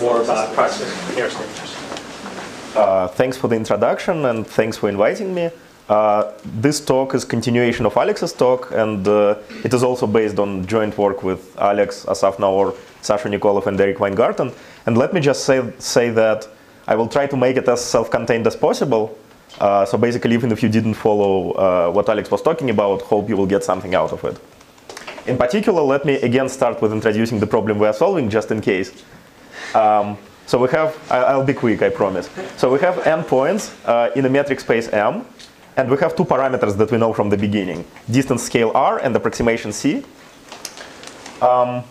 more about neighbors. Uh, thanks for the introduction and thanks for inviting me. Uh, this talk is continuation of Alex's talk, and uh, it is also based on joint work with Alex, Assaf Naor, Sasha Nikolov, and Erik Waingarten. And let me just say, say that I will try to make it as self-contained as possible. Uh, so basically, even if you didn't follow uh, what Alex was talking about, hope you will get something out of it. In particular, let me again start with introducing the problem we are solving, just in case. Um, so we have, I'll be quick, I promise. So we have n points uh, in a metric space M, and we have two parameters that we know from the beginning, distance scale r and approximation c. Um,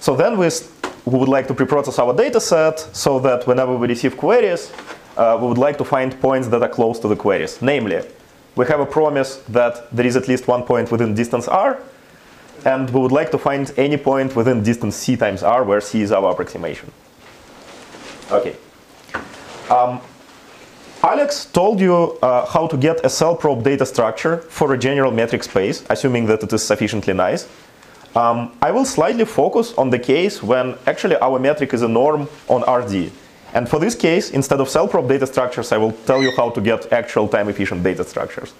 so then we, we would like to preprocess our data set so that whenever we receive queries, uh, we would like to find points that are close to the queries. Namely, we have a promise that there is at least one point within distance r, and we would like to find any point within distance c times r, where c is our approximation. Okay. Um, Alex told you uh, how to get a cell probe data structure for a general metric space, assuming that it is sufficiently nice. Um, I will slightly focus on the case when actually our metric is a norm on RD. And for this case, instead of cell probe data structures, I will tell you how to get actual time-efficient data structures.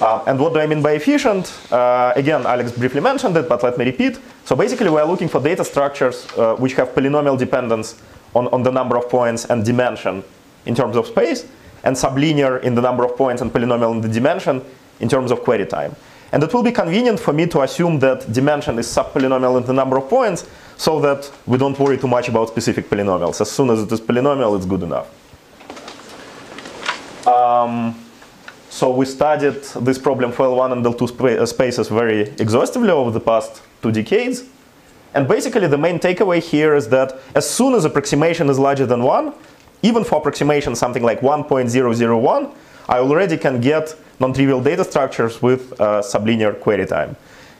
And what do I mean by efficient? Uh, again, Alex briefly mentioned it, but let me repeat. So basically, we are looking for data structures uh, which have polynomial dependence on, on the number of points and dimension in terms of space, and sublinear in the number of points and polynomial in the dimension in terms of query time. And it will be convenient for me to assume that dimension is subpolynomial in the number of points so that we don't worry too much about specific polynomials. As soon as it is polynomial, it's good enough. Um, so we studied this problem for L1 and L2 spa spaces very exhaustively over the past two decades. And basically the main takeaway here is that as soon as approximation is larger than 1, even for approximation something like 1.001, I already can get non-trivial data structures with uh, sublinear query time.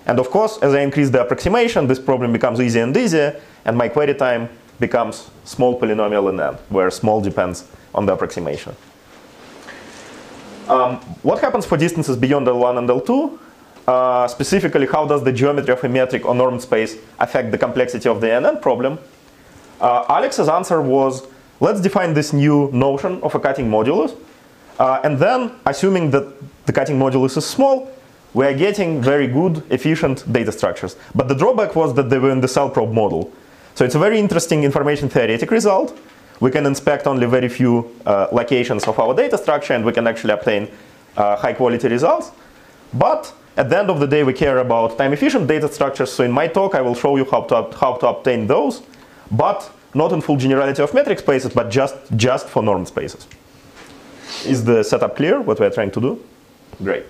And of course, as I increase the approximation, this problem becomes easier and easier, and my query time becomes small polynomial in n, where small depends on the approximation. Um, what happens for distances beyond L1 and L2? Uh, specifically, how does the geometry of a metric or normed space affect the complexity of the NN problem? Uh, Alex's answer was let's define this new notion of a cutting modulus. Uh, and then, assuming that the cutting modulus is small, we are getting very good, efficient data structures. But the drawback was that they were in the cell probe model. So it's a very interesting information theoretic result. We can inspect only very few uh, locations of our data structure, and we can actually obtain uh, high quality results. But at the end of the day, we care about time efficient data structures. So in my talk, I will show you how to, how to obtain those. But not in full generality of metric spaces, but just, just for normed spaces. Is the setup clear, what we're trying to do? Great.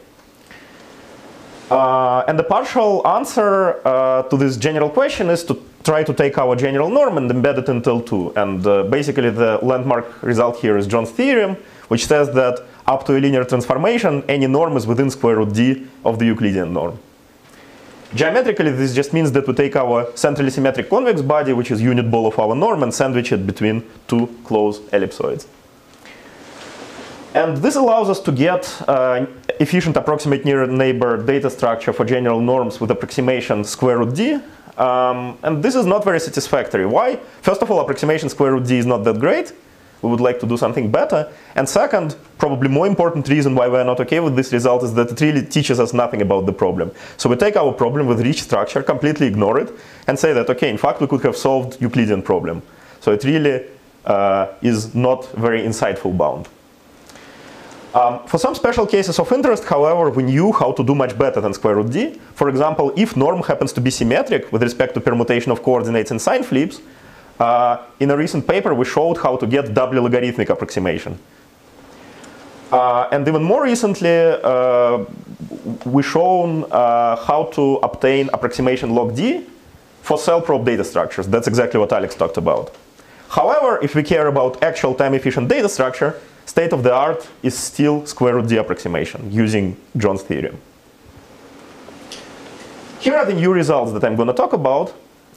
Uh, and the partial answer uh, to this general question is to try to take our general norm and embed it in L2. And uh, basically the landmark result here is John's theorem, which says that up to a linear transformation, any norm is within square root d of the Euclidean norm. Geometrically, this just means that we take our centrally symmetric convex body, which is unit ball of our norm, and sandwich it between two closed ellipsoids. And this allows us to get uh, efficient approximate near neighbor data structure for general norms with approximation square root d. Um, and this is not very satisfactory. Why? First of all, approximation square root d is not that great we would like to do something better. And second, probably more important reason why we're not okay with this result is that it really teaches us nothing about the problem. So we take our problem with rich structure, completely ignore it, and say that, okay, in fact, we could have solved Euclidean problem. So it really uh, is not very insightful bound. Um, for some special cases of interest, however, we knew how to do much better than square root d. For example, if norm happens to be symmetric with respect to permutation of coordinates and sign flips, uh, in a recent paper, we showed how to get doubly logarithmic approximation. Uh, and even more recently, uh, we shown uh, how to obtain approximation log d for cell probe data structures. That's exactly what Alex talked about. However, if we care about actual time-efficient data structure, state of the art is still square root d approximation using John's theorem. Here are the new results that I'm going to talk about.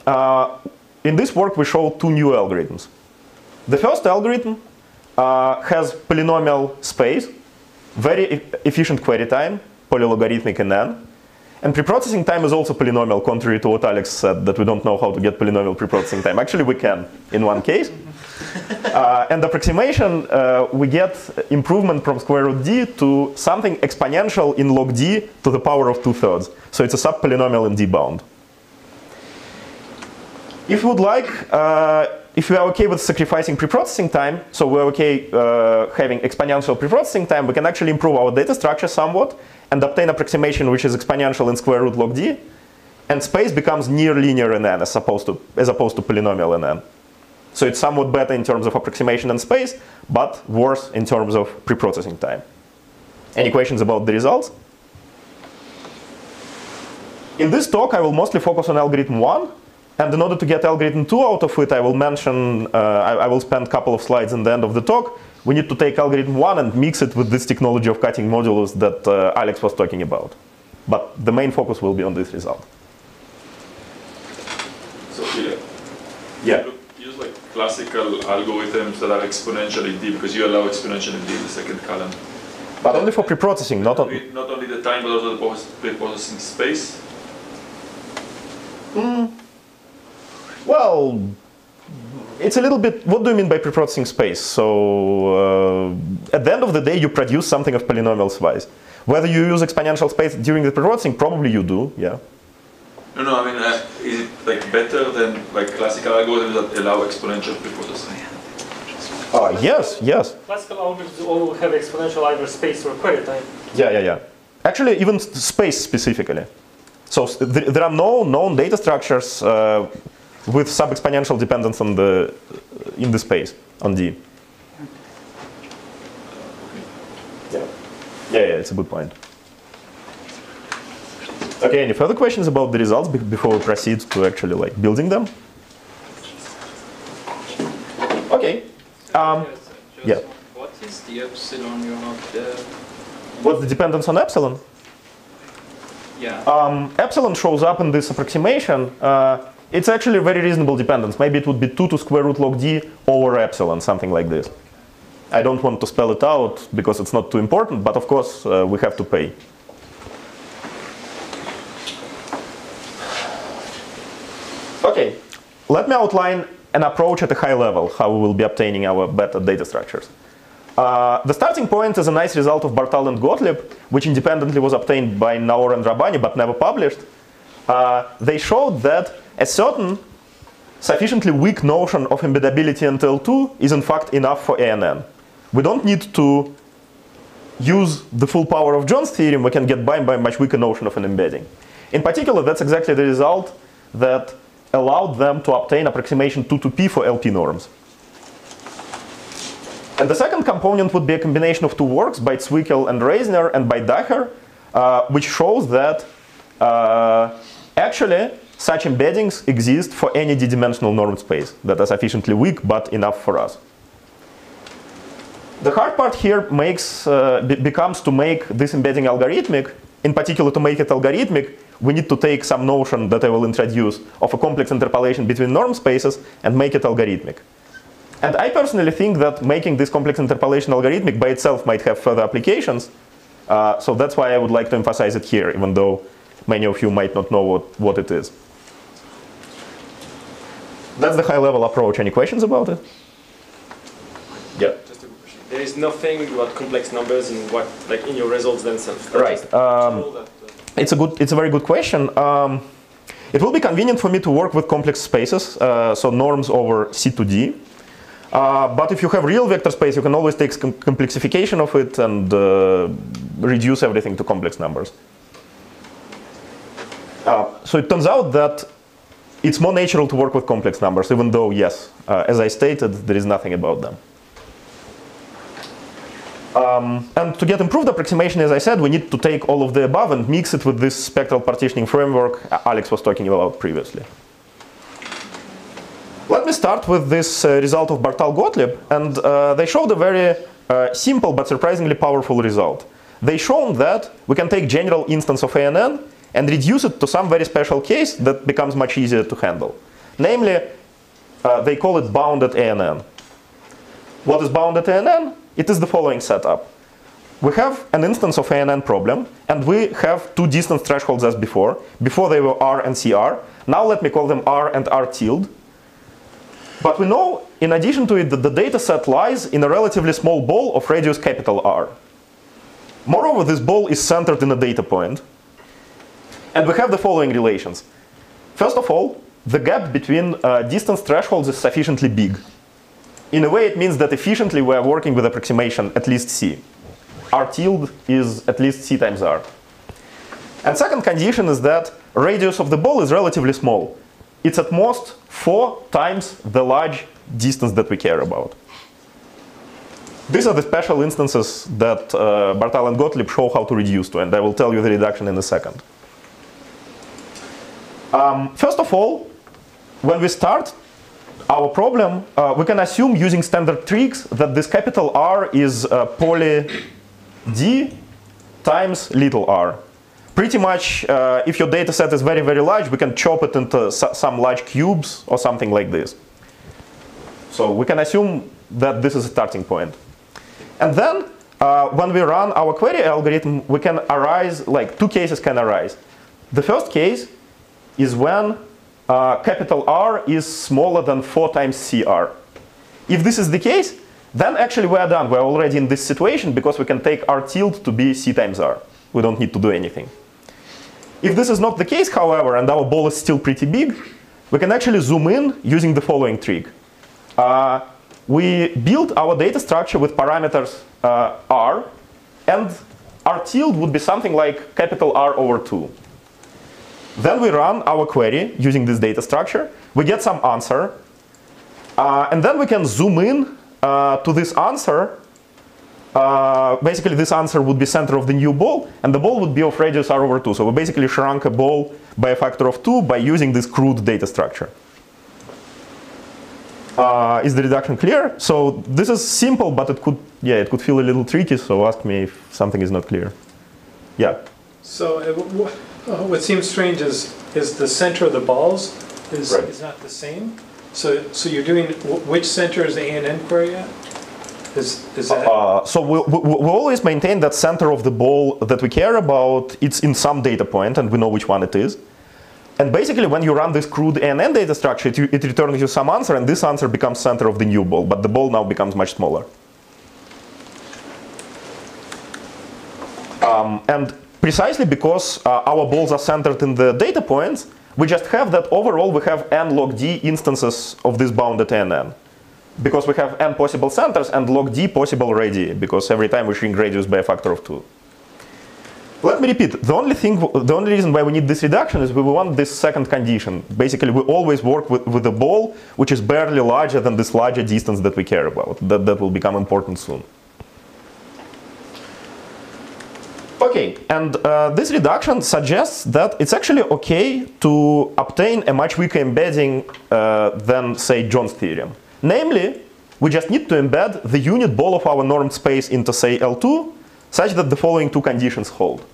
Uh, in this work, we show two new algorithms. The first algorithm uh, has polynomial space, very e efficient query time, polylogarithmic in n, And preprocessing time is also polynomial, contrary to what Alex said, that we don't know how to get polynomial preprocessing time. Actually, we can in one case. uh, and approximation, uh, we get improvement from square root d to something exponential in log d to the power of two thirds. So it's a subpolynomial in d bound. If you would like, uh, if you are okay with sacrificing preprocessing time, so we're okay uh, having exponential preprocessing time, we can actually improve our data structure somewhat and obtain approximation which is exponential in square root log d, and space becomes near linear in n as opposed to, as opposed to polynomial in n. So it's somewhat better in terms of approximation and space, but worse in terms of preprocessing time. Any questions about the results? In this talk, I will mostly focus on algorithm 1, and in order to get algorithm 2 out of it, I will mention, uh, I, I, will spend a couple of slides in the end of the talk. We need to take algorithm 1 and mix it with this technology of cutting modulus that uh, Alex was talking about. But the main focus will be on this result. So here, yeah. Classical algorithms that are exponentially deep because you allow exponentially deep in the second column. But only for preprocessing, not on. Not only the time, but also the preprocessing space. Mm. Well, it's a little bit, what do you mean by preprocessing space? So uh, at the end of the day, you produce something of polynomial size. Whether you use exponential space during the preprocessing, probably you do, yeah. No, no, I mean, uh, like better than like classical algorithms that allow exponential preprocessing? Uh, yes, yes. Classical algorithms all have exponential either space or query time. Yeah, yeah, yeah. Actually, even space specifically. So th there are no known data structures uh, with sub-exponential dependence on the in the space on D. Yeah. yeah, yeah, it's a good point. Okay, any further questions about the results before we proceed to actually like building them? Okay. Um, yeah. What is the epsilon you're not? Uh, What's the dependence on epsilon? Yeah. Um, epsilon shows up in this approximation. Uh, it's actually a very reasonable dependence. Maybe it would be 2 to square root log d over epsilon, something like this. I don't want to spell it out because it's not too important, but of course uh, we have to pay. Okay, let me outline an approach at a high level, how we will be obtaining our better data structures. Uh, the starting point is a nice result of Bartal and Gottlieb, which independently was obtained by Naor and Rabani but never published. Uh, they showed that a certain sufficiently weak notion of embeddability in L2 is in fact enough for ANN. We don't need to use the full power of John's theorem, we can get by by a much weaker notion of an embedding. In particular, that's exactly the result that allowed them to obtain approximation 2 to p for LP norms. And the second component would be a combination of two works by Cwikel and Reisner and by Daher, uh, which shows that uh, actually such embeddings exist for any d-dimensional norm space that are sufficiently weak but enough for us. The hard part here makes, uh, becomes to make this embedding algorithmic. In particular, to make it algorithmic, we need to take some notion that I will introduce of a complex interpolation between norm spaces and make it algorithmic. And I personally think that making this complex interpolation algorithmic by itself might have further applications. Uh, so that's why I would like to emphasize it here, even though many of you might not know what, what it is. That's the high level approach. Any questions about it? Yeah. Just a question. There is nothing about complex numbers in what, like in your results themselves. Right. Um, it's a good. It's a very good question. Um, it will be convenient for me to work with complex spaces, uh, so norms over C to D. Uh, but if you have real vector space, you can always take com complexification of it and uh, reduce everything to complex numbers. Uh, so it turns out that it's more natural to work with complex numbers, even though, yes, uh, as I stated, there is nothing about them. Um, and to get improved approximation, as I said, we need to take all of the above and mix it with this spectral partitioning framework Alex was talking about previously. Let me start with this uh, result of Bartal Gottlieb, and uh, they showed a very uh, simple but surprisingly powerful result. They shown that we can take general instance of ANN and reduce it to some very special case that becomes much easier to handle. Namely, uh, they call it bounded ANN. What is bounded ANN? It is the following setup. we have an instance of ANN problem, and we have two distance thresholds as before. Before they were R and CR. Now let me call them R and R tilde. But we know, in addition to it, that the data set lies in a relatively small ball of radius capital R. Moreover, this ball is centered in a data point. And we have the following relations. First of all, the gap between uh, distance thresholds is sufficiently big. In a way, it means that efficiently we are working with approximation at least C. R tilde is at least C times R. And second condition is that radius of the ball is relatively small. It's at most four times the large distance that we care about. These are the special instances that uh, Bartal and Gottlieb show how to reduce to, and I will tell you the reduction in a second. Um, first of all, when we start our problem, uh, we can assume using standard tricks that this capital R is uh, poly D times little r. Pretty much, uh, if your data set is very, very large, we can chop it into some large cubes or something like this. So we can assume that this is a starting point. And then, uh, when we run our query algorithm, we can arise, like two cases can arise. The first case is when uh, capital R is smaller than 4 times CR. If this is the case, then actually we're done. We're already in this situation because we can take R tilde to be C times R. We don't need to do anything. If this is not the case, however, and our ball is still pretty big, we can actually zoom in using the following trick. Uh, we build our data structure with parameters uh, R, and R tilde would be something like capital R over 2. Then we run our query using this data structure. We get some answer. Uh, and then we can zoom in uh, to this answer. Uh, basically, this answer would be center of the new ball, and the ball would be of radius r over 2. So we basically shrunk a ball by a factor of 2 by using this crude data structure. Uh, is the reduction clear? So this is simple, but it could, yeah, it could feel a little tricky. So ask me if something is not clear. Yeah. So uh, what seems strange is, is the center of the balls is, Right. is not the same. So, so you're doing, wh- which center is the A and N query at? Is, is that, Uh, so we, we, we always maintain that center of the ball that we care about, it's in some data point, and we know which one it is. And basically, when you run this crude ANN data structure, it, it returns you some answer, and this answer becomes center of the new ball, but the ball now becomes much smaller. Um, and precisely because uh, our balls are centered in the data points, we just have that overall we have n log d instances of this bounded ANN because we have n possible centers and log d possible radii, because every time we shrink radius by a factor of 2. Let me repeat, the only thing, the only reason why we need this reduction is we want this second condition. Basically, we always work with, with a ball which is barely larger than this larger distance that we care about. That, that will become important soon. Okay, and uh, this reduction suggests that it's actually okay to obtain a much weaker embedding uh, than, say, John's theorem. Namely, we just need to embed the unit ball of our normed space into, say, L2, such that the following two conditions hold.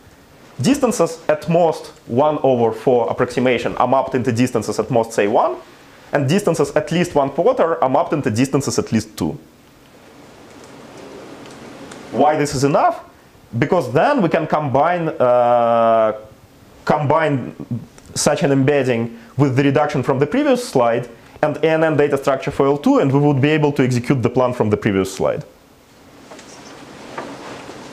Distances at most 1 over 4 approximation are mapped into distances at most, say, 1, and distances at least 1 quarter are mapped into distances at least 2. Why this is enough? Because then we can combine, uh, combine such an embedding with the reduction from the previous slide and ANN data structure for L2, and we would be able to execute the plan from the previous slide.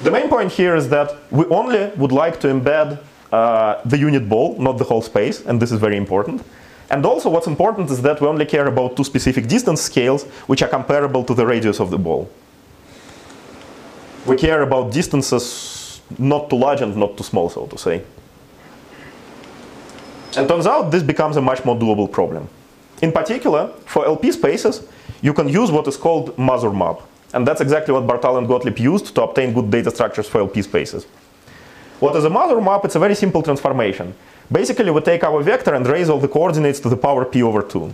The main point here is that we only would like to embed uh, the unit ball, not the whole space, and this is very important. And also what's important is that we only care about two specific distance scales, which are comparable to the radius of the ball. We care about distances not too large and not too small, so to say. And turns out this becomes a much more doable problem. In particular, for LP spaces, you can use what is called Mazur map. And that's exactly what Bartal and Gottlieb used to obtain good data structures for LP spaces. What is a Mazur map? It's a very simple transformation. Basically, we take our vector and raise all the coordinates to the power p over 2.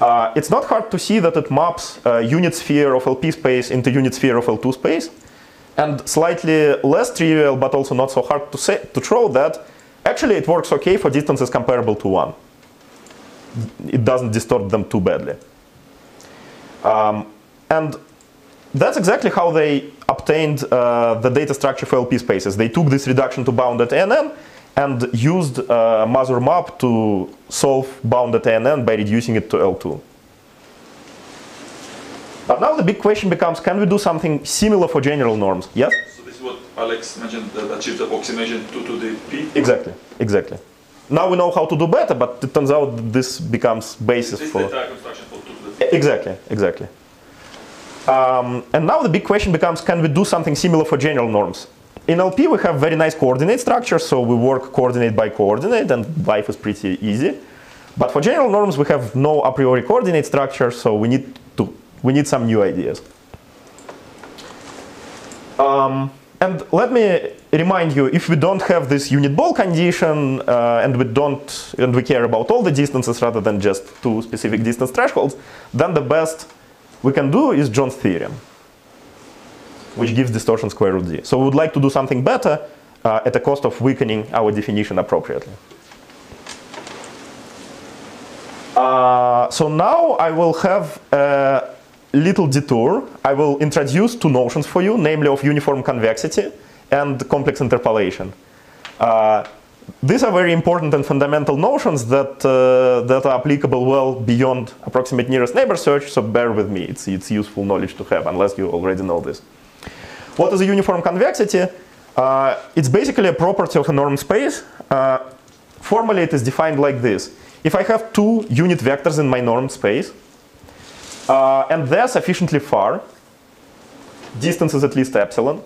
Uh, it's not hard to see that it maps a unit sphere of LP space into unit sphere of L2 space. And slightly less trivial, but also not so hard to, say, to show that actually it works okay for distances comparable to 1. It doesn't distort them too badly. Um, and that's exactly how they obtained uh, the data structure for LP spaces. They took this reduction to bound at ANN and used uh, Mazur map to solve bounded ANN by reducing it to L2. But now the big question becomes, can we do something similar for general norms? Yes? So this is what Alex mentioned, that achieved approximation 2 to the p. Exactly, exactly. Now we know how to do better, but it turns out this becomes basis This for... the construction for 2 to the p. Exactly, exactly. Um, and now the big question becomes, can we do something similar for general norms? In LP, we have very nice coordinate structure, so we work coordinate by coordinate, and life is pretty easy. But for general norms, we have no a priori coordinate structure, so we need to we need some new ideas. Um, and let me remind you, if we don't have this unit ball condition, uh, and we don't and we care about all the distances rather than just two specific distance thresholds, then the best we can do is John's theorem, which gives distortion square root d. So we would like to do something better uh, at the cost of weakening our definition appropriately. Uh, so now I will have a little detour. I will introduce two notions for you, namely of uniform convexity and complex interpolation. Uh, these are very important and fundamental notions that, uh, that are applicable well beyond approximate nearest neighbor search, so bear with me. It's, it's useful knowledge to have, unless you already know this. What is a uniform convexity? Uh, it's basically a property of a norm space. Uh, formally, it is defined like this. If I have two unit vectors in my norm space, uh, and they're sufficiently far, distance is at least epsilon,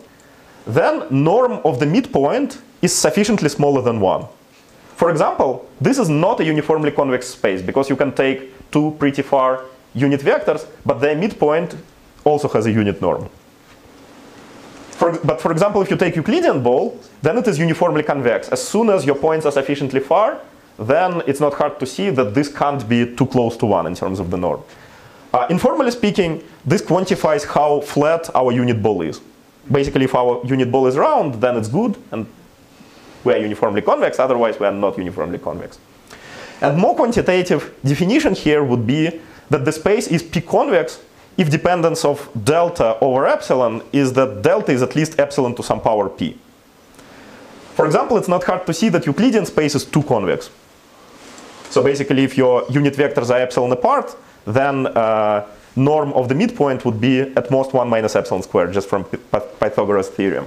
then norm of the midpoint is sufficiently smaller than 1. For example, this is not a uniformly convex space because you can take two pretty far unit vectors, but their midpoint also has a unit norm. For, but for example, if you take Euclidean ball, then it is uniformly convex. As soon as your points are sufficiently far, then it's not hard to see that this can't be too close to 1 in terms of the norm. Uh, informally speaking, this quantifies how flat our unit ball is. Basically, if our unit ball is round, then it's good, and we are uniformly convex, otherwise we are not uniformly convex. And more quantitative definition here would be that the space is p-convex if dependence of delta over epsilon is that delta is at least epsilon to some power p. For example, it's not hard to see that Euclidean space is 2 convex. So basically, if your unit vectors are epsilon apart, then uh, norm of the midpoint would be at most 1 minus epsilon squared, just from Pythagoras theorem.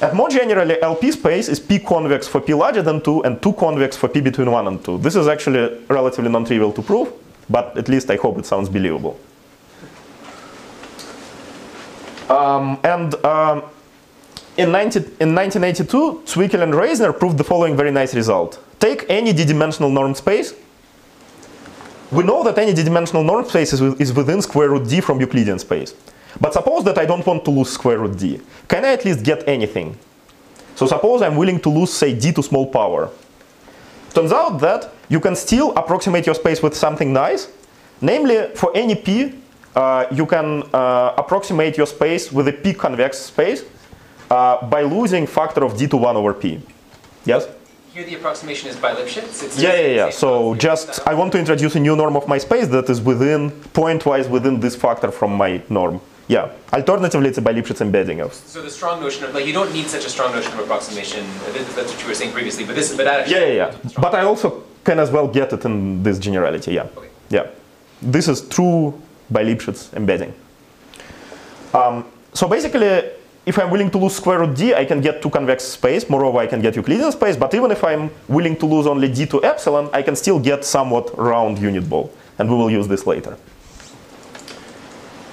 And more generally, LP space is p convex for p larger than 2 and 2 convex for p between 1 and 2. This is actually relatively non-trivial to prove, but at least I hope it sounds believable. Um, and um, in, 90, in 1982, Cwikel and Reisner proved the following very nice result. Take any d-dimensional norm space. We know that any d-dimensional norm space is, is within square root d from Euclidean space. But suppose that I don't want to lose square root d. Can I at least get anything? So suppose I'm willing to lose, say, d to small power. Turns out that you can still approximate your space with something nice. Namely, for any p, you can uh, approximate your space with a p-convex space uh, by losing factor of d to 1 over p. Yes? Here the approximation is bi-Lipschitz? It's Yeah, yeah, yeah. So just. I want to introduce a new norm of my space that is within, point-wise within this factor from my norm. Yeah. Alternatively, it's a bi-Lipschitz embedding of. So the strong notion of, like, you don't need such a strong notion of approximation. uh, That's what you were saying previously, but this, but that actually. Yeah, yeah, yeah. But I also can as well get it in this generality, yeah. Okay. Yeah. This is true bi-Lipschitz embedding. Um, so basically, if I'm willing to lose square root d, I can get two convex space. Moreover, I can get Euclidean space. But even if I'm willing to lose only d to epsilon, I can still get somewhat round unit ball. And we will use this later.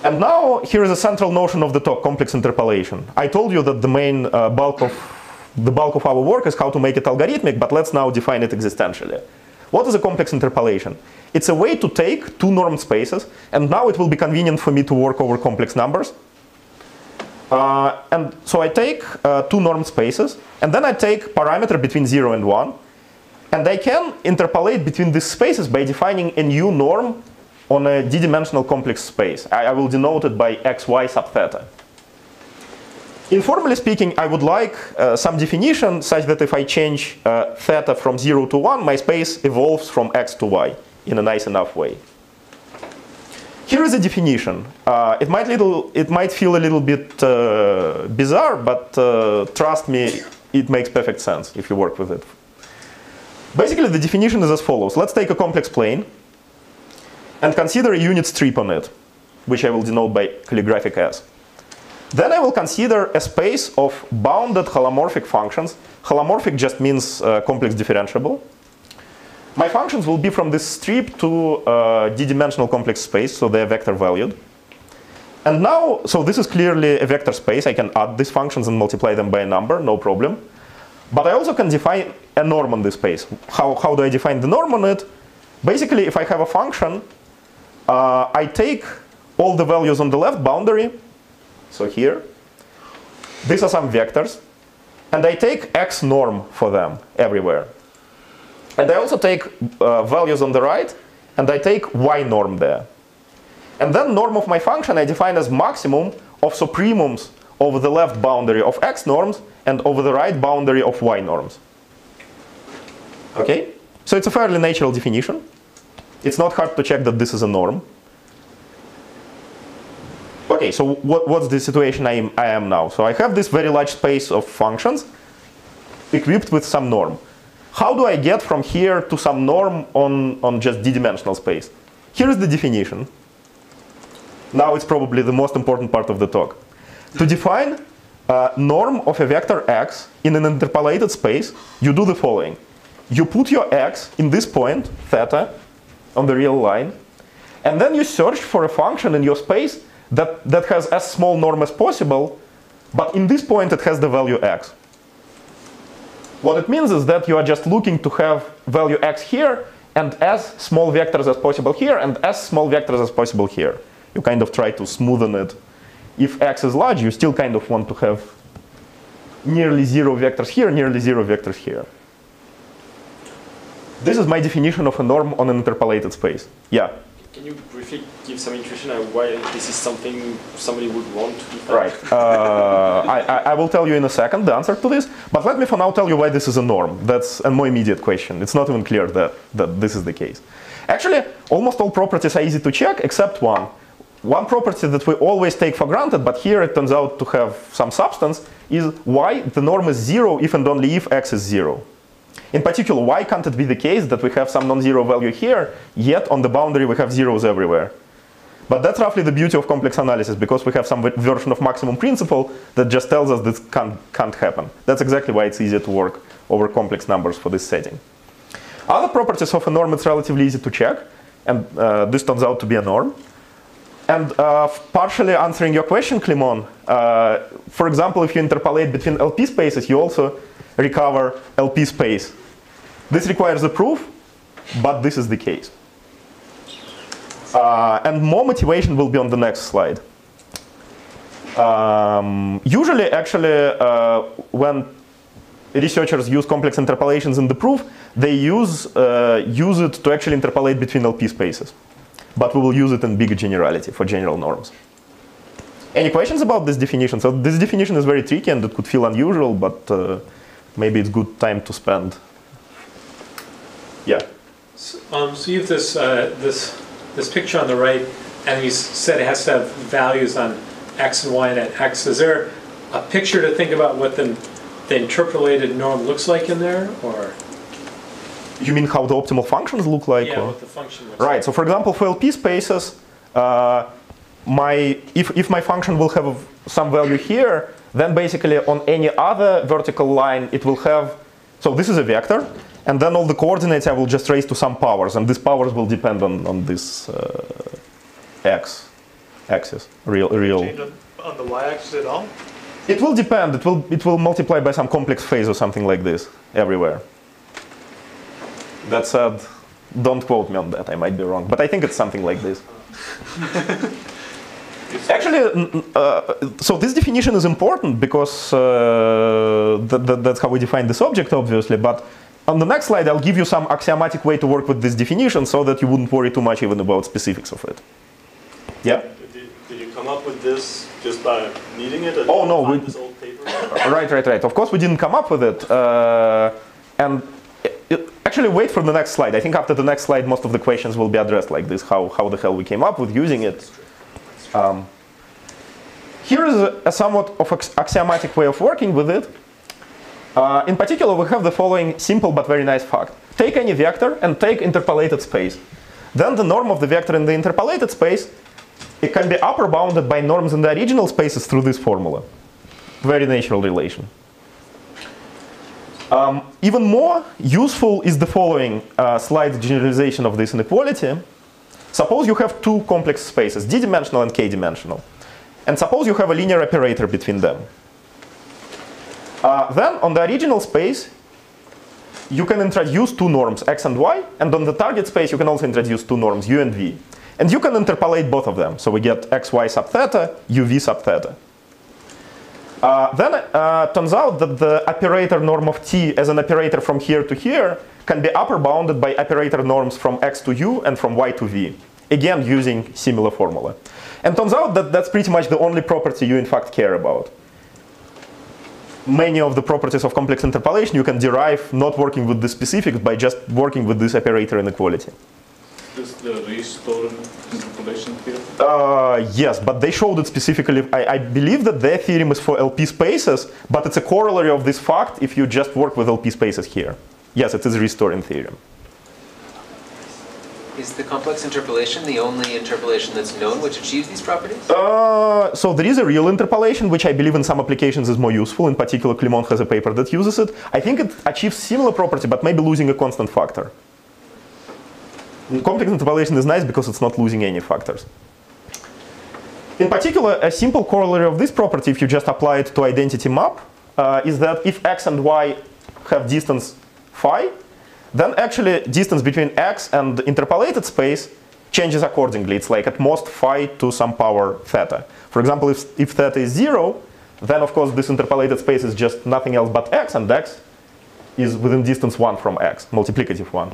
And now here is a central notion of the talk, complex interpolation. I told you that the main uh, bulk of the bulk of our work is how to make it algorithmic, but let's now define it existentially. What is a complex interpolation? It's a way to take two norm spaces, and now it will be convenient for me to work over complex numbers. Uh, and so I take uh, two norm spaces, and then I take parameter between 0 and 1, and I can interpolate between these spaces by defining a new norm on a d-dimensional complex space. I, I will denote it by xy sub theta. Informally speaking, I would like uh, some definition such that if I change uh, theta from 0 to 1, my space evolves from x to y in a nice enough way. here is a definition. Uh, it might little, it might feel a little bit uh, bizarre, but uh, trust me, it makes perfect sense if you work with it. Basically, the definition is as follows. Let's take a complex plane and consider a unit strip on it, which I will denote by calligraphic S. Then I will consider a space of bounded holomorphic functions. Holomorphic just means uh, complex differentiable. My functions will be from this strip to uh, d-dimensional complex space, so they are vector valued. And now, so this is clearly a vector space. I can add these functions and multiply them by a number, no problem. But I also can define a norm on this space. How, how do I define the norm on it? Basically, if I have a function, uh, I take all the values on the left boundary, so here. These are some vectors. And I take x norm for them everywhere. And I also take uh, values on the right, and I take y norm there. And then norm of my function I define as maximum of supremums over the left boundary of x norms and over the right boundary of y norms. Okay? So it's a fairly natural definition. It's not hard to check that this is a norm. Okay, so what, what's the situation I am, I am now? So I have this very large space of functions equipped with some norm. How do I get from here to some norm on, on just d-dimensional space? Here is the definition. Now it's probably the most important part of the talk. To define a norm of a vector x in an interpolated space, you do the following. You put your x in this point, theta, on the real line, and then you search for a function in your space that, that has as small norm as possible, but in this point it has the value x. What it means is that you are just looking to have value x here and as small vectors as possible here and as small vectors as possible here. You kind of try to smoothen it. If x is large, you still kind of want to have nearly zero vectors here, nearly zero vectors here. This is my definition of a norm on an interpolated space. Yeah. Can you briefly give some intuition on why this is something somebody would want to define? Right. Uh, I, I, I will tell you in a second the answer to this, but let me for now tell you why this is a norm. That's a more immediate question. It's not even clear that, that this is the case. Actually, almost all properties are easy to check except one. One property that we always take for granted, but here it turns out to have some substance, is why the norm is zero if and only if x is zero. In particular, why can't it be the case that we have some non-zero value here, yet on the boundary we have zeros everywhere? But that's roughly the beauty of complex analysis, because we have some version of maximum principle that just tells us this can't, can't happen. That's exactly why it's easier to work over complex numbers for this setting. Other properties of a norm, it's relatively easy to check, and uh, this turns out to be a norm. And uh, partially answering your question, Clément, uh, for example, if you interpolate between LP spaces, you also recover LP space. This requires a proof, but this is the case. Uh, and more motivation will be on the next slide. Um, usually, actually, uh, when researchers use complex interpolations in the proof, they use, uh, use it to actually interpolate between LP spaces. But we will use it in bigger generality for general norms. Any questions about this definition? So this definition is very tricky and it could feel unusual, but uh, maybe it's good time to spend. Yeah. So, um, so you have this, uh, this, this picture on the right, and you said it has to have values on x and y and at x. Is there a picture to think about what the, the interpolated norm looks like in there, or? You mean how the optimal functions look like? Yeah, or- what the function looks Right. like. So for example, for LP spaces, uh, my if if my function will have some value here, then basically on any other vertical line it will have. So this is a vector, and then all the coordinates I will just raise to some powers, and these powers will depend on on this uh, x axis, real real. On, on the y-axis at all? It will depend. It will it will multiply by some complex phase or something like this everywhere. That said, don't quote me on that. I might be wrong, but I think it's something like this. Actually, uh, so this definition is important because uh, that, that, that's how we define this object, obviously. But on the next slide, I'll give you some axiomatic way to work with this definition so that you wouldn't worry too much even about specifics of it. Yeah. Did, did you come up with this just by needing it? Oh, no, we- this old paper? right, right, right. Of course, we didn't come up with it, uh, and it- actually, wait for the next slide. I think after the next slide, most of the questions will be addressed like this, how, how the hell we came up with using it. Um, here is a, somewhat of ax- axiomatic way of working with it. Uh, in particular, we have the following simple but very nice fact. Take any vector and take interpolated space. Then the norm of the vector in the interpolated space, it can be upper bounded by norms in the original spaces through this formula. Very natural relation. Um, even more useful is the following uh, slight generalization of this inequality. Suppose you have two complex spaces, d-dimensional and k-dimensional. And suppose you have a linear operator between them. Uh, then on the original space, you can introduce two norms, x and y, and on the target space you can also introduce two norms, u and v. And you can interpolate both of them. So we get xy sub theta, uv sub theta. Uh, then uh, turns out that the operator norm of t as an operator from here to here can be upper bounded by operator norms from x to u and from y to v. Again, using similar formula. And turns out that that's pretty much the only property you in fact care about. Many of the properties of complex interpolation you can derive not working with the specifics by just working with this operator inequality. This the Riesz-Thorin interpolation theorem? Uh, yes, but they showed it specifically. I, I believe that their theorem is for LP spaces, but it's a corollary of this fact if you just work with LP spaces here. Yes, it is a Riesz-Thorin theorem. Is the complex interpolation the only interpolation that's known which achieves these properties? Uh, so there is a real interpolation, which I believe in some applications is more useful. In particular, Clement has a paper that uses it. I think it achieves similar property, but maybe losing a constant factor. Complex interpolation is nice because it's not losing any factors. In particular, a simple corollary of this property, if you just apply it to identity map, uh, is that if x and y have distance phi, then actually distance between x and interpolated space changes accordingly. It's like at most phi to some power theta. For example, if, if theta is zero, then of course this interpolated space is just nothing else but x, and x is within distance one from x, multiplicative one.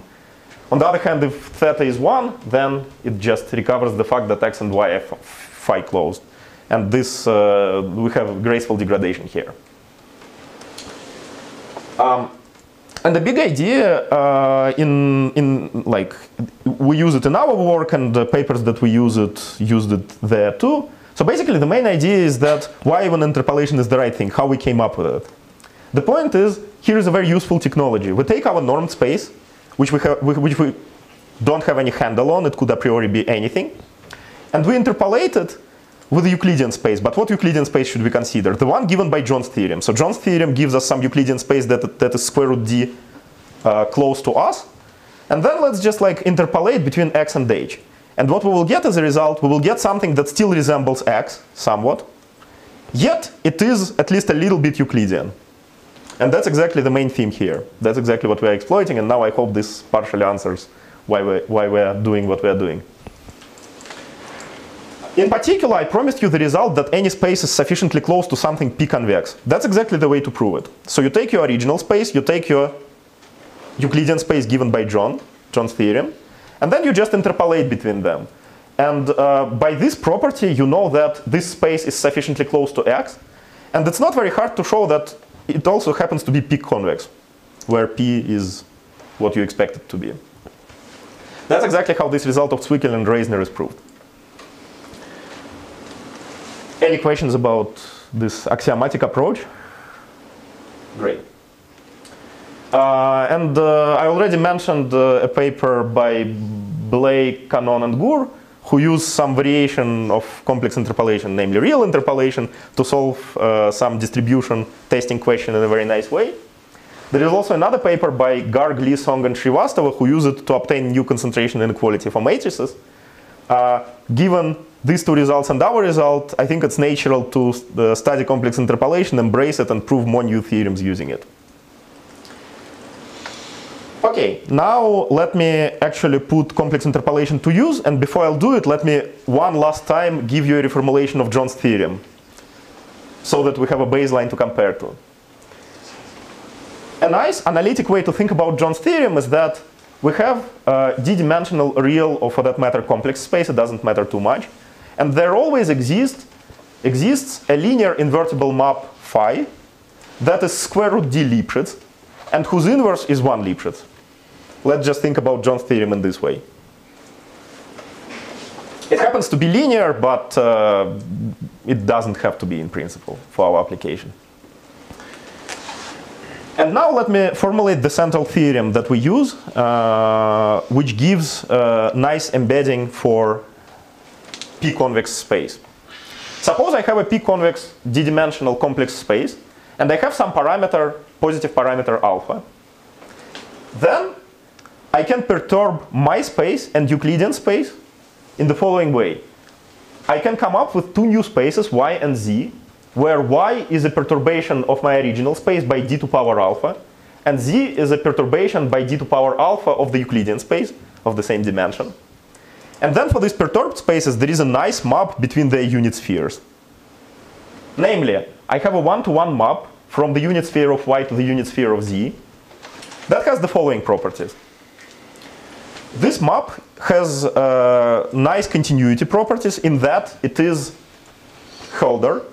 On the other hand, if theta is 1, then it just recovers the fact that x and y are phi closed. And this, uh, we have graceful degradation here. Um, and the big idea uh, in, in like, we use it in our work and the papers that we use it, used it there too. So basically the main idea is that why even interpolation is the right thing, how we came up with it. The point is, here is a very useful technology. We take our normed space, which we, have, which we don't have any handle on, it could a priori be anything, and we interpolate it with the Euclidean space. But what Euclidean space should we consider? The one given by John's theorem. So John's theorem gives us some Euclidean space that, that is square root d uh, close to us. And then let's just like interpolate between x and h. And what we will get as a result, we will get something that still resembles x somewhat, yet it is at least a little bit Euclidean. And that's exactly the main theme here. That's exactly what we're exploiting, and now I hope this partially answers why we're, why we're doing what we're doing. In particular, I promised you the result that any space is sufficiently close to something p-convex. That's exactly the way to prove it. So you take your original space, you take your Euclidean space given by John, John's theorem, and then you just interpolate between them. And uh, by this property, you know that this space is sufficiently close to x. And it's not very hard to show that it also happens to be p-convex, where p is what you expect it to be. That's exactly how this result of Cwikel and Reisner is proved. Any questions about this axiomatic approach? Great. Uh, and uh, I already mentioned uh, a paper by Blais, Canonne, and Gur, who use some variation of complex interpolation, namely real interpolation, to solve uh, some distribution testing question in a very nice way. There is also another paper by Garg, Lee, Song, and Srivastava who use it to obtain new concentration inequality for matrices. Uh, given these two results and our result, I think it's natural to uh, study complex interpolation, embrace it, and prove more new theorems using it. Okay, now let me actually put complex interpolation to use, and before I'll do it, let me one last time give you a reformulation of John's theorem, so that we have a baseline to compare to. A nice analytic way to think about John's theorem is that we have a d-dimensional real, or for that matter, complex space, it doesn't matter too much, and there always exists, exists a linear invertible map phi that is square root d Lipschitz, and whose inverse is 1 Lipschitz. let's just think about John's theorem in this way. It happens to be linear, but uh, it doesn't have to be in principle for our application. And now let me formulate the central theorem that we use, uh, which gives a nice embedding for p-convex space. Suppose I have a p-convex d-dimensional complex space, and I have some parameter, positive parameter alpha. Then I can perturb my space and Euclidean space in the following way. I can come up with two new spaces, y and z, where y is a perturbation of my original space by d to power alpha, and z is a perturbation by d to power alpha of the Euclidean space of the same dimension. And then for these perturbed spaces, there is a nice map between their unit spheres. Namely, I have a one-to-one -one map from the unit sphere of y to the unit sphere of z. That has the following properties. This map has uh, nice continuity properties in that it is Hölder.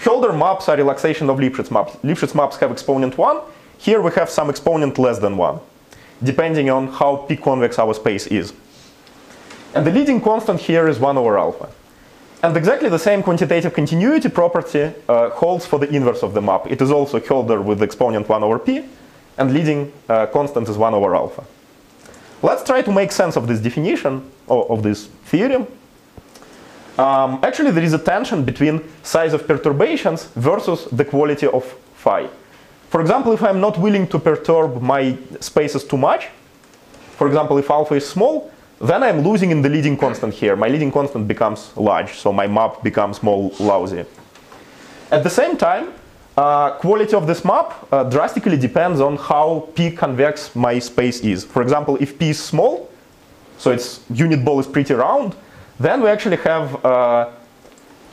Hölder maps are relaxation of Lipschitz maps. Lipschitz maps have exponent 1. Here we have some exponent less than 1, depending on how p-convex our space is. And the leading constant here is 1 over alpha. And exactly the same quantitative continuity property uh, holds for the inverse of the map. It is also Hölder with exponent 1 over p, and leading uh, constant is 1 over alpha. Let's try to make sense of this definition, or of this theorem. Um, actually, there is a tension between size of perturbations versus the quality of phi. For example, if I'm not willing to perturb my spaces too much, for example, if alpha is small, then I'm losing in the leading constant here. My leading constant becomes large, so my map becomes more lousy. At the same time, uh, quality of this map uh, drastically depends on how p convex my space is. For example, if p is small, so its unit ball is pretty round, then we actually have a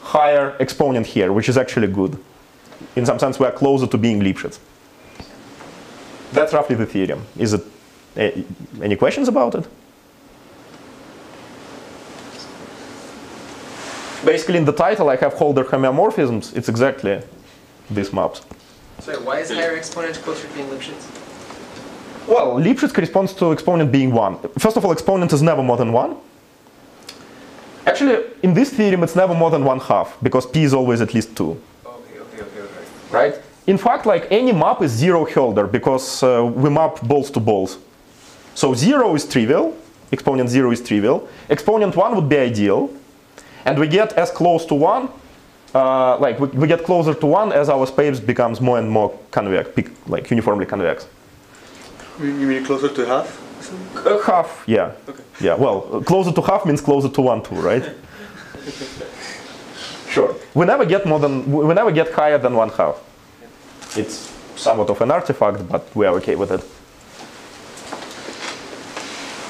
higher exponent here, which is actually good. In some sense, we are closer to being Lipschitz. That's roughly the theorem. Is it uh, any questions about it? Basically, in the title, I have Hölder homeomorphisms. It's exactly these maps. Sorry, why is higher exponent closer to being Lipschitz? Well, Lipschitz corresponds to exponent being 1. First of all, exponent is never more than 1. Actually, in this theorem, it's never more than 1 half, because p is always at least 2. Okay, okay, okay, okay. Right? In fact, like any map is zero Hölder, because uh, we map balls to balls. So 0 is trivial, exponent 0 is trivial, exponent 1 would be ideal, and we get as close to 1 uh, like we, we, get closer to one as our space becomes more and more convex, like uniformly convex. You mean closer to half? Uh, half, yeah. Okay. Yeah, well, closer to half means closer to one too, right? sure. We never get more than, we never get higher than one half. It's somewhat of an artifact, but we are okay with it.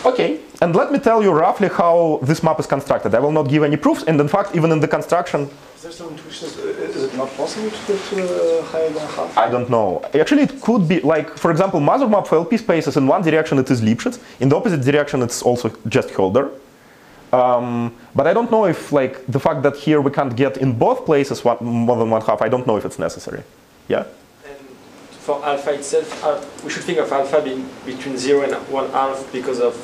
Okay, and let me tell you roughly how this map is constructed. I will not give any proofs, and in fact, even in the construction, there some intuition? Is it not possible to get uh, higher than half? I don't know. Actually, it could be like, for example, Mazur map for LP spaces. In one direction, it is Lipschitz. In the opposite direction, it's also just Hölder. Um, but I don't know if like the fact that here we can't get in both places one, more than one half. I don't know if it's necessary. Yeah. And for alpha itself, uh, we should think of alpha being between zero and one half because of.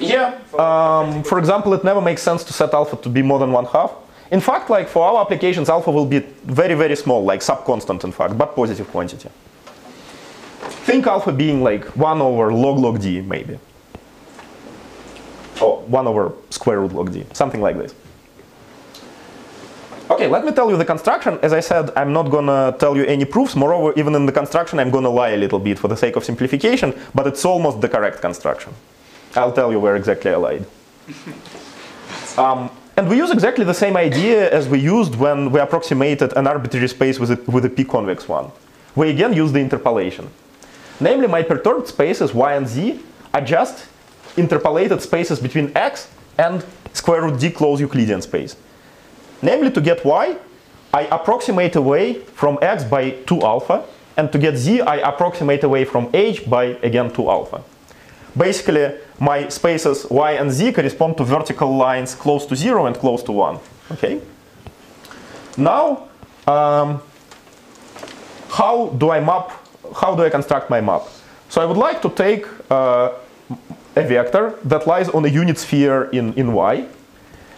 Yeah. Um, for example, it never makes sense to set alpha to be more than one half. In fact, like for our applications, alpha will be very, very small, like subconstant in fact, but positive quantity. Think alpha being like 1 over log log d, maybe. Or 1 over square root log d, something like this. Okay, let me tell you the construction. As I said, I'm not gonna tell you any proofs. Moreover, even in the construction, I'm gonna lie a little bit for the sake of simplification, but it's almost the correct construction. I'll tell you where exactly I lied. um, and we use exactly the same idea as we used when we approximated an arbitrary space with a, with a p-convex one. We again use the interpolation. Namely, my perturbed spaces y and z are just interpolated spaces between x and square root d closed Euclidean space. Namely, to get y, I approximate away from x by 2 alpha, and to get z, I approximate away from h by, again, 2 alpha. Basically, my spaces y and z correspond to vertical lines close to 0 and close to 1. Okay. Now, um, how do I map? How do I construct my map? So I would like to take uh, a vector that lies on a unit sphere in, in Y,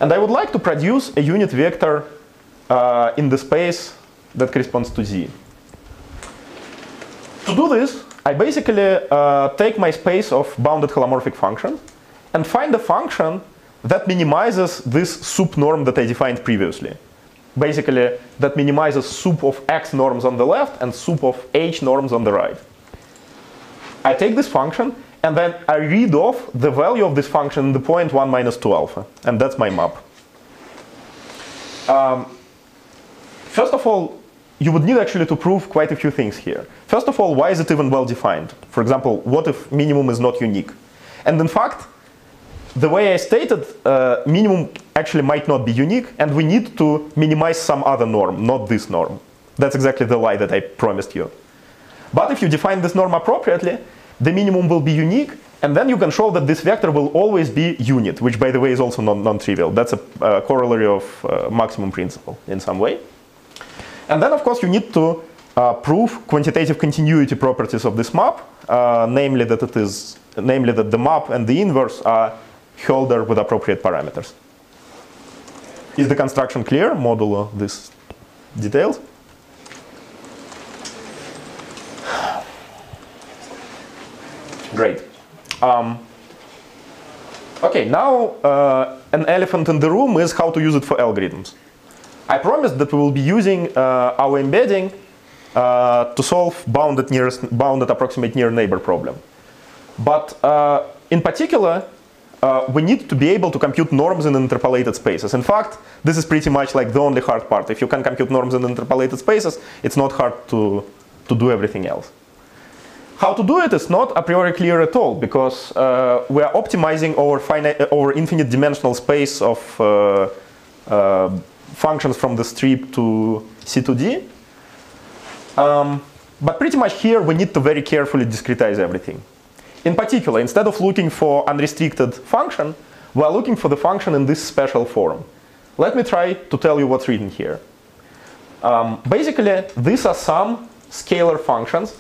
and I would like to produce a unit vector uh, in the space that corresponds to Z. To do this, I basically uh, take my space of bounded holomorphic functions and find a function that minimizes this sup norm that I defined previously. Basically, that minimizes sup of x norms on the left and sup of h norms on the right. I take this function and then I read off the value of this function in the point 1 minus 2 alpha, and that's my map. Um, first of all, you would need actually to prove quite a few things here. First of all, why is it even well defined? For example, what if minimum is not unique? And in fact, the way I stated, uh, minimum actually might not be unique, and we need to minimize some other norm, not this norm. That's exactly the lie that I promised you. But if you define this norm appropriately, the minimum will be unique, and then you can show that this vector will always be unit, which by the way is also non- non-trivial. That's a corollary of uh, maximum principle in some way. And then of course you need to uh, prove quantitative continuity properties of this map, uh, namely that it is, namely that the map and the inverse are Hölder with appropriate parameters. Is the construction clear, modulo this details? Great. Um, okay, now uh, an elephant in the room is how to use it for algorithms. I promised that we will be using uh, our embedding uh, to solve bounded, nearest, bounded approximate near neighbor problem. But uh, in particular, uh, we need to be able to compute norms in interpolated spaces. In fact, this is pretty much like the only hard part. If you can compute norms in interpolated spaces, it's not hard to, to do everything else. How to do it is not a priori clear at all because uh, we are optimizing finite, our infinite dimensional space of uh, functions from the strip to C to D. Um, but pretty much here we need to very carefully discretize everything. In particular, instead of looking for unrestricted function, we are looking for the function in this special form. Let me try to tell you what's written here. Um, basically, these are some scalar functions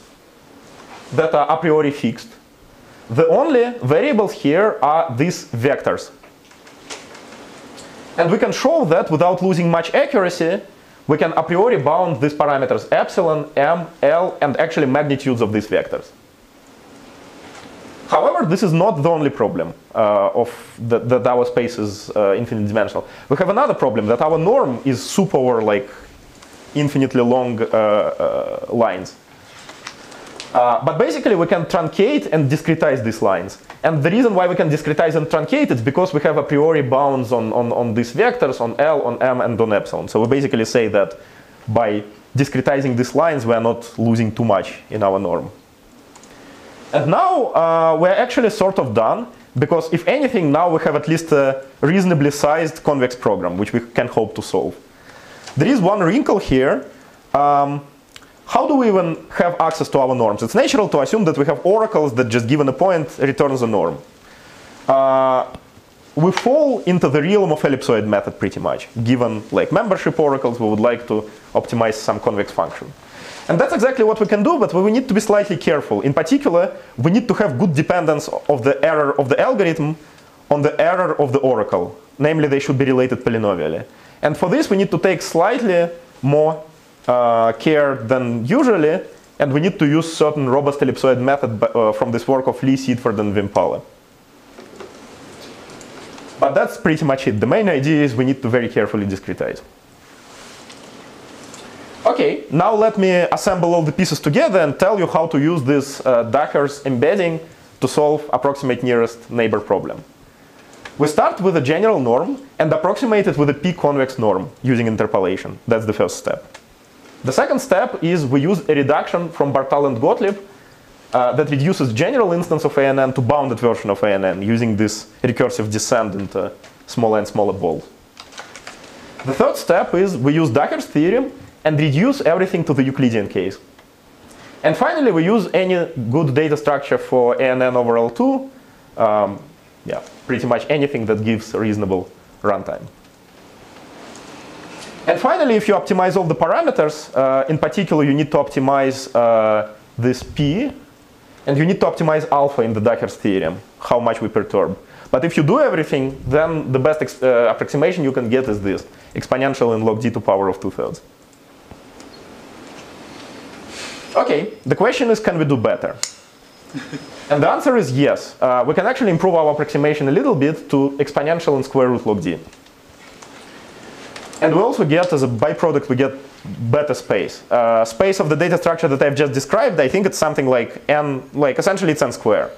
that are a priori fixed. The only variables here are these vectors. And we can show that without losing much accuracy, we can a priori bound these parameters epsilon, m, l, and actually magnitudes of these vectors. However, this is not the only problem uh, of the, that our space is uh, infinite dimensional. We have another problem that our norm is super like infinitely long uh, uh lines. Uh, but basically, we can truncate and discretize these lines. And the reason why we can discretize and truncate is because we have a priori bounds on, on, on these vectors, on L, on M, and on epsilon. So we basically say that by discretizing these lines, we are not losing too much in our norm. And now uh, we're actually sort of done, because if anything, now we have at least a reasonably sized convex program, which we can hope to solve. There is one wrinkle here. Um, how do we even have access to our norms? It's natural to assume that we have oracles that just given a point returns a norm. Uh, we fall into the realm of ellipsoid method pretty much. Given like membership oracles, we would like to optimize some convex function. And that's exactly what we can do, but we need to be slightly careful. In particular, we need to have good dependence of the error of the algorithm on the error of the oracle. Namely, they should be related polynomially. And for this, we need to take slightly more uh, care than usually, and we need to use certain robust ellipsoid method uh, from this work of Lee, Sidford, and Vempala. But that's pretty much it. The main idea is we need to very carefully discretize. Okay, now let me assemble all the pieces together and tell you how to use this uh, Daher's embedding to solve approximate nearest neighbor problem. We start with a general norm and approximate it with a p-convex norm using interpolation. That's the first step. The second step is we use a reduction from Bartal and Gottlieb uh, that reduces general instance of ANN to bounded version of ANN using this recursive descent into smaller and smaller balls. The third step is we use Daher's theorem and reduce everything to the Euclidean case. And finally, we use any good data structure for ANN over L2. Um, yeah, pretty much anything that gives reasonable runtime. And finally, if you optimize all the parameters, uh, in particular, you need to optimize uh, this P. and you need to optimize alpha in the Daher's theorem, how much we perturb. But if you do everything, then the best uh, approximation you can get is this, exponential in log d to power of two thirds. Okay, the question is, can we do better? and the answer is yes. Uh, we can actually improve our approximation a little bit to exponential in square root log d. And we also get, as a byproduct, we get better space. Uh, space of the data structure that I've just described, I think it's something like n, like essentially it's n square.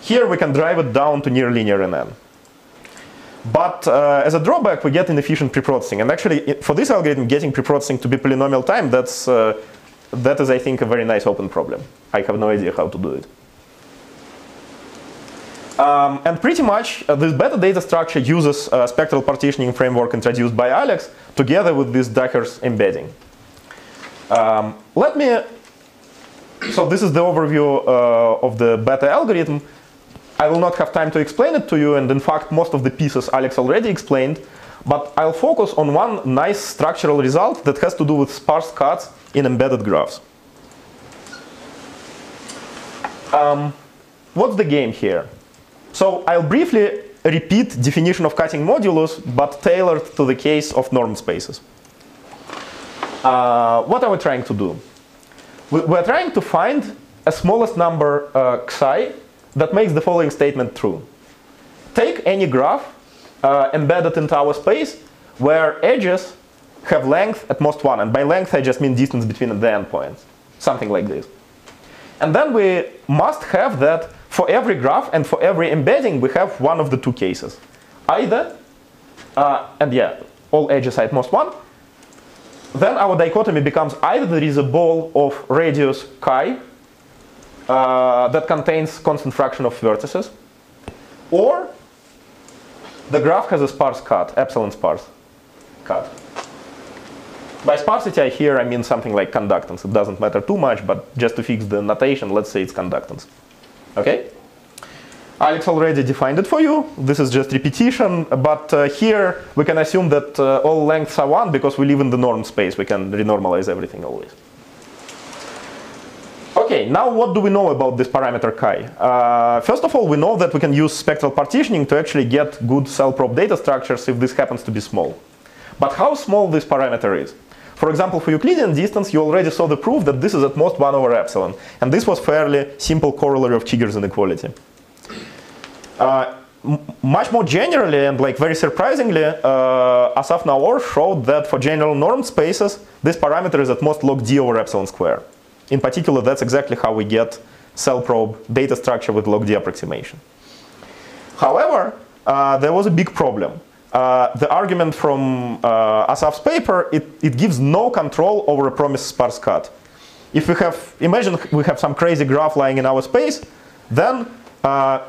Here we can drive it down to near linear in n. But uh, as a drawback, we get inefficient preprocessing. And actually, for this algorithm, getting preprocessing to be polynomial time, that's, uh, that is, I think, a very nice open problem. I have no idea how to do it. Um, and pretty much uh, this better data structure uses a spectral partitioning framework introduced by Alex together with this Daher's embedding. Um, let me, so this is the overview uh, of the beta algorithm. I will not have time to explain it to you, and in fact, most of the pieces Alex already explained, but I'll focus on one nice structural result that has to do with sparse cuts in embedded graphs. Um, what's the game here? So I'll briefly repeat definition of cutting modulus, but tailored to the case of norm spaces. Uh, what are we trying to do? We, we're trying to find a smallest number uh, xi that makes the following statement true. Take any graph uh, embedded into our space where edges have length at most one. And by length, I just mean distance between the endpoints. Something like this. And then we must have that for every graph and for every embedding, we have one of the two cases. Either, uh, and yeah, all edges are at most one, then our dichotomy becomes either there is a ball of radius chi uh, that contains constant fraction of vertices, or the graph has a sparse cut, epsilon sparse cut. By sparsity, I here I mean something like conductance. It doesn't matter too much, but just to fix the notation, let's say it's conductance. Okay? Alex already defined it for you. This is just repetition, but uh, here we can assume that uh, all lengths are one because we live in the norm space. We can renormalize everything always. Okay, now what do we know about this parameter chi? Uh, first of all, we know that we can use spectral partitioning to actually get good cell probe data structures if this happens to be small. But how small this parameter is? For example, for Euclidean distance, you already saw the proof that this is at most 1 over epsilon. And this was fairly simple corollary of Cheeger's inequality. Uh, much more generally and like very surprisingly, uh, Assaf Naor showed that for general norm spaces, this parameter is at most log d over epsilon square. In particular, that's exactly how we get cell probe data structure with log d approximation. However, uh, there was a big problem. Uh, the argument from uh, Assaf's paper, it, it gives no control over a promised sparse cut. If we have, imagine we have some crazy graph lying in our space, then uh,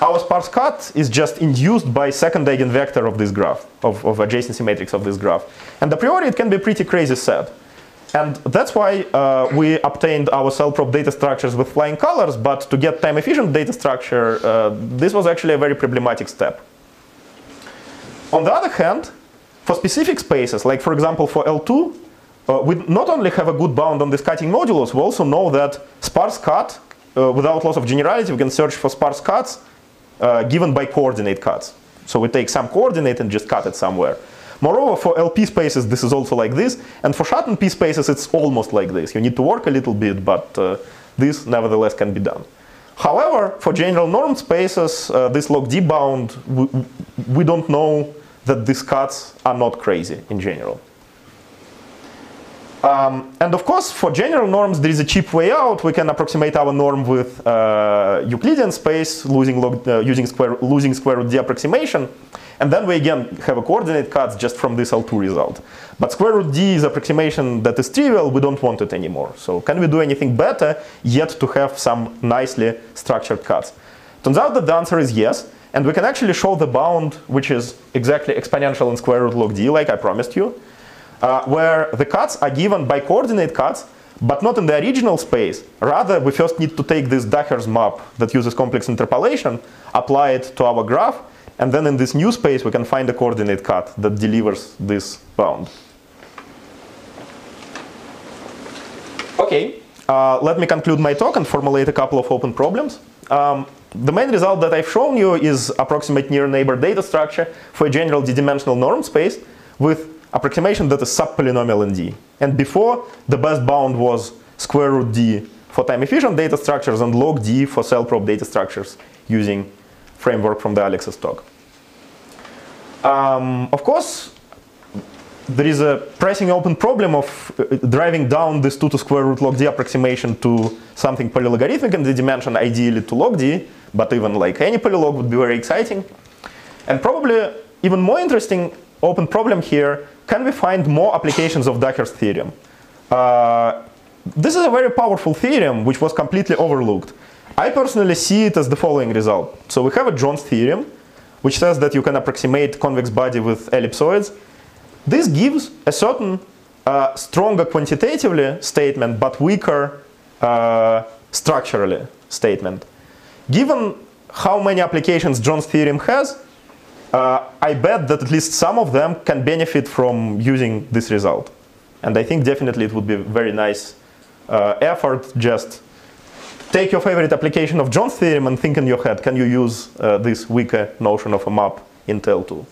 our sparse cut is just induced by second eigenvector of this graph, of, of adjacency matrix of this graph. And a priori it can be pretty crazy set. And that's why uh, we obtained our cell probe data structures with flying colors, but to get time efficient data structure, uh, this was actually a very problematic step. On the other hand, for specific spaces, like for example for L2, uh, we not only have a good bound on this cutting modulus, we also know that sparse cut, uh, without loss of generality, we can search for sparse cuts uh, given by coordinate cuts. So we take some coordinate and just cut it somewhere. Moreover, for LP spaces, this is also like this. And for Schatten P spaces, it's almost like this. You need to work a little bit, but uh, this nevertheless can be done. However, for general norm spaces, uh, this log D bound, we, we don't know that these cuts are not crazy in general. Um, and of course, for general norms, there is a cheap way out. We can approximate our norm with uh, Euclidean space, losing, log, uh, using square, losing square root d approximation. And then we again have a coordinate cuts just from this L2 result. But square root d is approximation that is trivial. We don't want it anymore. So can we do anything better yet to have some nicely structured cuts? Turns out that the answer is yes. And we can actually show the bound, which is exactly exponential in square root log d, like I promised you, uh, where the cuts are given by coordinate cuts, but not in the original space. Rather, we first need to take this Daher's map that uses complex interpolation, apply it to our graph, and then in this new space, we can find a coordinate cut that delivers this bound. Okay, uh, let me conclude my talk and formulate a couple of open problems. Um, the main result that I've shown you is approximate near neighbor data structure for a general d-dimensional norm space with approximation that is subpolynomial in D. And before, the best bound was square root D for time efficient data structures and log D for cell probe data structures using framework from the Alex's talk. Um, of course, there is a pressing open problem of uh, driving down this 2 to square root log d approximation to something polylogarithmic in the dimension, ideally to log d, but even like any polylog would be very exciting. And probably even more interesting open problem here, can we find more applications of Daher's theorem? Uh, this is a very powerful theorem which was completely overlooked. I personally see it as the following result. So we have a John's theorem, which says that you can approximate convex body with ellipsoids. This gives a certain uh, stronger quantitatively statement, but weaker uh, structurally statement. Given how many applications John's theorem has, uh, I bet that at least some of them can benefit from using this result. And I think definitely it would be a very nice uh, effort just take your favorite application of John's theorem and think in your head, can you use uh, this weaker notion of a map in TEL2?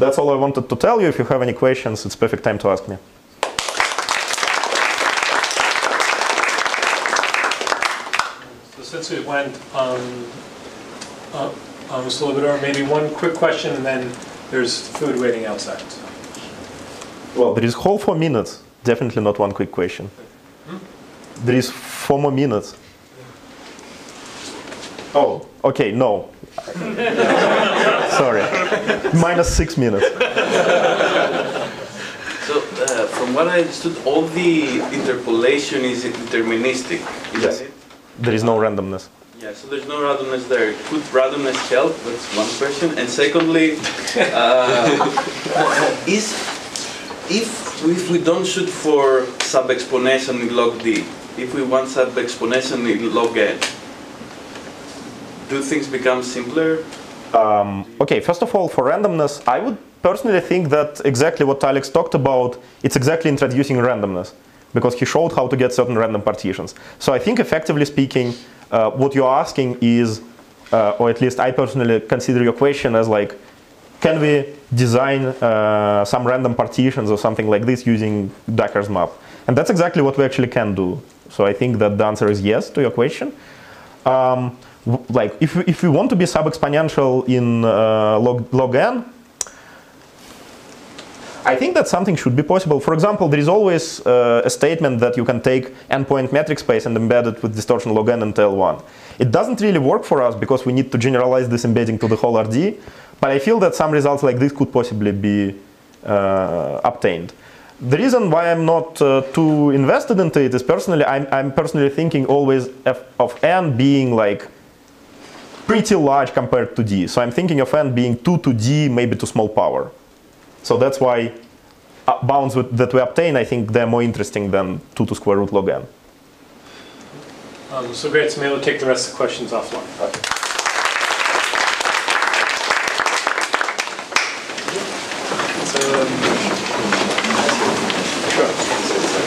That's all I wanted to tell you. If you have any questions, it's perfect time to ask me. So since we went, um, uh, um, Mr. Libidor, maybe one quick question and then there's food waiting outside. Well, there is whole four minutes. Definitely not one quick question. There is four more minutes. Oh, okay, no. Sorry. Minus six minutes. So, uh, from what I understood, all the interpolation is deterministic, isn't Yes. it? There is no randomness. Yeah, so there's no randomness there. Could randomness help? That's one question. And secondly, uh, is if if we don't shoot for sub-exponential in log d, if we want sub-exponential in log n, do things become simpler? Um, okay, first of all, for randomness, I would personally think that exactly what Alex talked about, it's exactly introducing randomness because he showed how to get certain random partitions. So I think effectively speaking, uh, what you're asking is, uh, or at least I personally consider your question as like, can we design uh, some random partitions or something like this using Daher's map? And that's exactly what we actually can do. So I think that the answer is yes to your question. Um, like if we, if we want to be sub-exponential in uh, log, log n, I think that something should be possible. For example, there is always uh, a statement that you can take n-point metric space and embed it with distortion log n and tail1. It doesn't really work for us because we need to generalize this embedding to the whole RD, but I feel that some results like this could possibly be uh, obtained. The reason why I'm not uh, too invested into it is personally, I'm, I'm personally thinking always of n being like pretty large compared to d. So I'm thinking of n being 2 to d, maybe to small power. So that's why uh, bounds with, that we obtain, I think they're more interesting than 2 to square root log n. Um, so great, so maybe we'll take the rest of the questions offline.